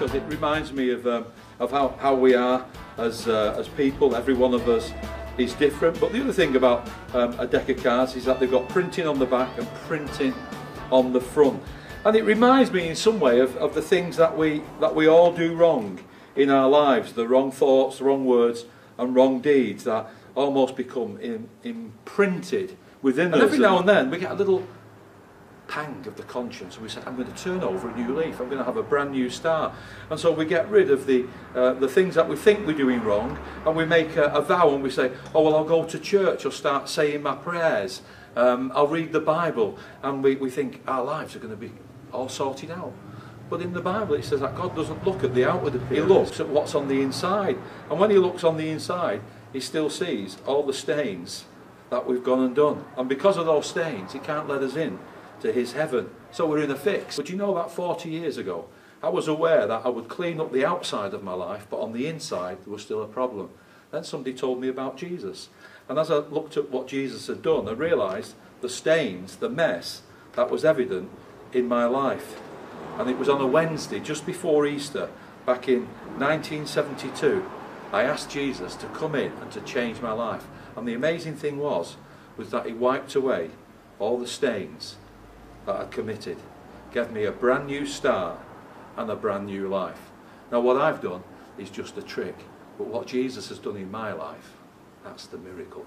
because it reminds me of, um, of how, how we are as, uh, as people. Every one of us is different. But the other thing about um, a deck of cards is that they've got printing on the back and printing on the front. And it reminds me in some way of, of the things that we, that we all do wrong in our lives, the wrong thoughts, the wrong words and wrong deeds that almost become in, imprinted within and us. every now and then we get a little pang of the conscience and we say I'm going to turn over a new leaf. I'm going to have a brand new start and so we get rid of the uh, the things that we think we're doing wrong and we make a, a vow and we say oh well I'll go to church. I'll start saying my prayers. Um, I'll read the Bible. And we, we think our lives are going to be all sorted out. But in the Bible it says that God doesn't look at the outward. Appearance. he looks at what's on the inside. And when he looks on the inside he still sees all the stains that we've gone and done. And because of those stains he can't let us in to his heaven. So we're in a fix. But you know, about 40 years ago, I was aware that I would clean up the outside of my life, but on the inside, there was still a problem. Then somebody told me about Jesus. And as I looked at what Jesus had done, I realised the stains, the mess that was evident in my life. And it was on a Wednesday, just before Easter, back in 1972, I asked Jesus to come in and to change my life. And the amazing thing was, was that he wiped away all the stains that I committed, gave me a brand new start and a brand new life. Now what I've done is just a trick, but what Jesus has done in my life, that's the miracle.